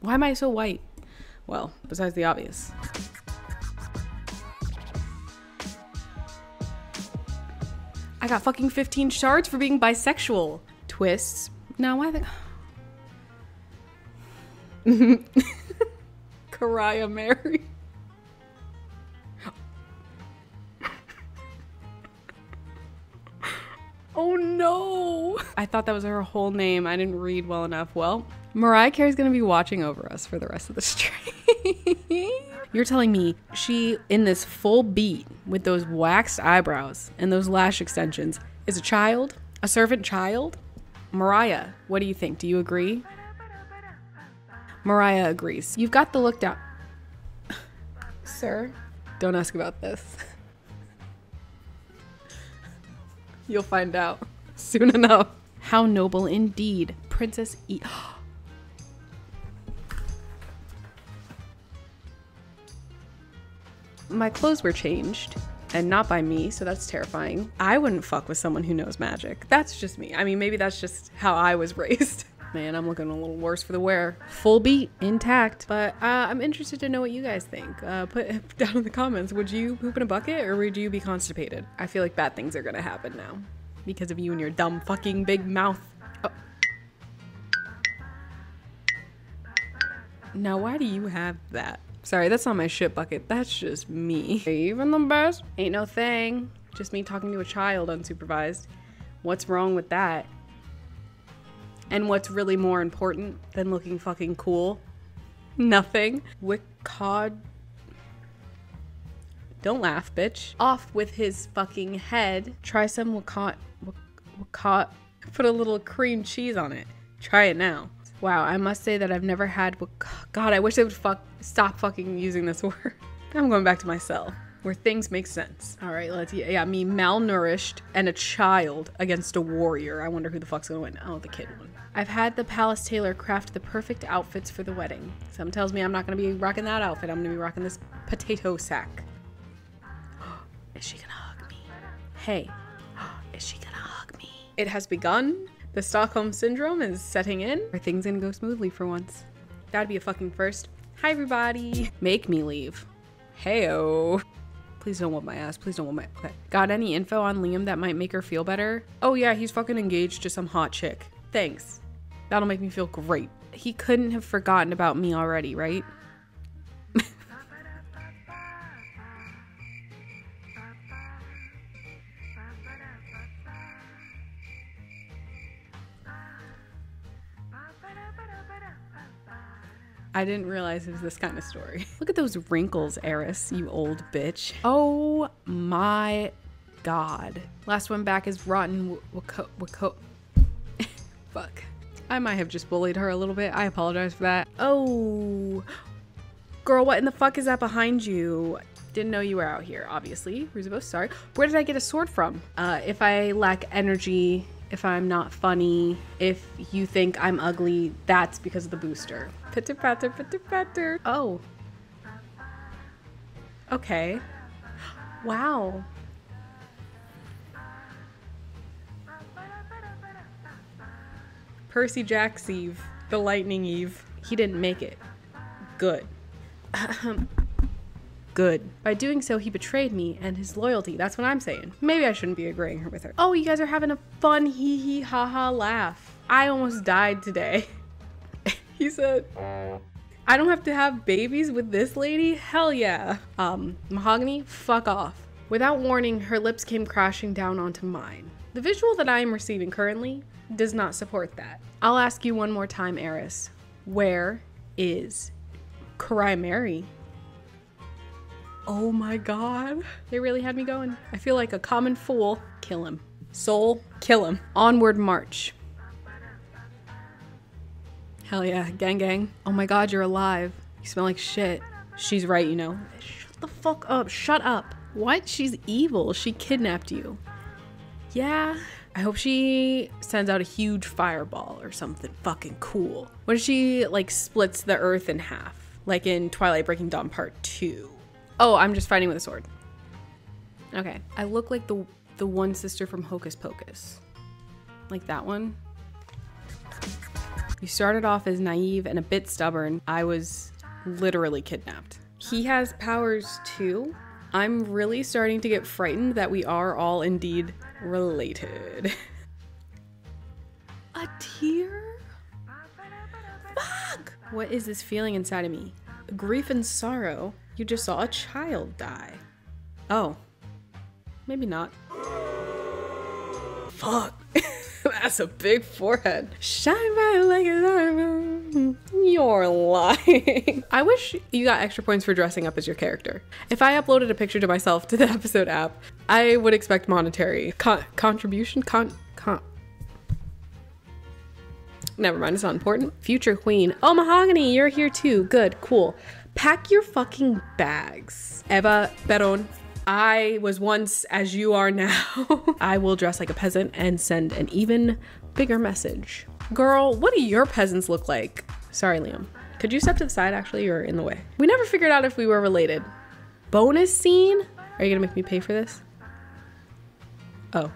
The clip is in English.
Why am I so white? Well, besides the obvious. I got fucking 15 shards for being bisexual. Twists. Now why the Karaya Mary. Oh no! I thought that was her whole name. I didn't read well enough. Well, Mariah Carey's gonna be watching over us for the rest of the stream. You're telling me she, in this full beat with those waxed eyebrows and those lash extensions, is a child? A servant child? Mariah, what do you think? Do you agree? Mariah agrees. You've got the look down. Sir, don't ask about this. You'll find out soon enough. How noble indeed. Princess E. My clothes were changed and not by me, so that's terrifying. I wouldn't fuck with someone who knows magic. That's just me. I mean, maybe that's just how I was raised. Man, I'm looking a little worse for the wear. Full beat, intact. But uh, I'm interested to know what you guys think. Uh, put down in the comments. Would you poop in a bucket or would you be constipated? I feel like bad things are gonna happen now because of you and your dumb fucking big mouth. Oh. Now, why do you have that? Sorry, that's not my shit bucket. That's just me. Even the best. Ain't no thing. Just me talking to a child unsupervised. What's wrong with that? And what's really more important than looking fucking cool? Nothing. Wicod. Don't laugh, bitch. Off with his fucking head. Try some Wicot. Wicot. Put a little cream cheese on it. Try it now. Wow, I must say that I've never had. God, I wish they would fuck stop fucking using this word. I'm going back to my cell where things make sense. All right, let's yeah, me malnourished and a child against a warrior. I wonder who the fuck's gonna win. Oh, the kid one. I've had the palace tailor craft the perfect outfits for the wedding. Some tells me I'm not gonna be rocking that outfit. I'm gonna be rocking this potato sack. Is she gonna hug me? Hey, is she gonna hug me? It has begun. The Stockholm Syndrome is setting in. Are things gonna go smoothly for once? That'd be a fucking first. Hi, everybody. Make me leave. Heyo. Please don't whoop my ass. Please don't whoop my. Okay. Got any info on Liam that might make her feel better? Oh, yeah, he's fucking engaged to some hot chick. Thanks. That'll make me feel great. He couldn't have forgotten about me already, right? I didn't realize it was this kind of story. Look at those wrinkles, Eris, you old bitch. Oh my god. Last one back is Rotten Wako. Wako. Fuck. I might have just bullied her a little bit. I apologize for that. Oh. Girl, what in the fuck is that behind you? Didn't know you were out here, obviously. Ruzabos, sorry. Where did I get a sword from? Uh, if I lack energy, if I'm not funny, if you think I'm ugly, that's because of the booster. Pitter patter, pitter patter. Oh. Okay. Wow. Percy Jack's Eve, the Lightning Eve. He didn't make it. Good. Good. By doing so, he betrayed me and his loyalty. That's what I'm saying. Maybe I shouldn't be agreeing with her. Oh, you guys are having a fun hee hee ha ha laugh. I almost died today. he said, I don't have to have babies with this lady? Hell yeah. Um, Mahogany, fuck off. Without warning, her lips came crashing down onto mine. The visual that I am receiving currently does not support that. I'll ask you one more time, Eris. Where is Cry Mary? Oh my god. They really had me going. I feel like a common fool. Kill him. Soul, kill him. Onward march. Hell yeah, gang gang. Oh my god, you're alive. You smell like shit. She's right, you know. Shut the fuck up. Shut up. What? She's evil. She kidnapped you. Yeah. I hope she sends out a huge fireball or something fucking cool. What if she like splits the earth in half? Like in Twilight Breaking Dawn Part 2. Oh, I'm just fighting with a sword. Okay. I look like the the one sister from Hocus Pocus. Like that one. You started off as naive and a bit stubborn. I was literally kidnapped. He has powers too. I'm really starting to get frightened that we are all indeed related. a tear? Fuck! What is this feeling inside of me? Grief and sorrow. You just saw a child die. Oh. Maybe not. Fuck. That's a big forehead. Shine bright like a diamond. You're lying. I wish you got extra points for dressing up as your character. If I uploaded a picture to myself to the episode app, I would expect monetary con- contribution. Con- con- Never mind, it's not important. Future Queen. Oh, Mahogany, you're here too. Good, cool. Pack your fucking bags. Eva Peron. I was once as you are now. I will dress like a peasant and send an even bigger message. Girl, what do your peasants look like? Sorry, Liam. Could you step to the side actually? You're in the way. We never figured out if we were related. Bonus scene? Are you gonna make me pay for this? Oh.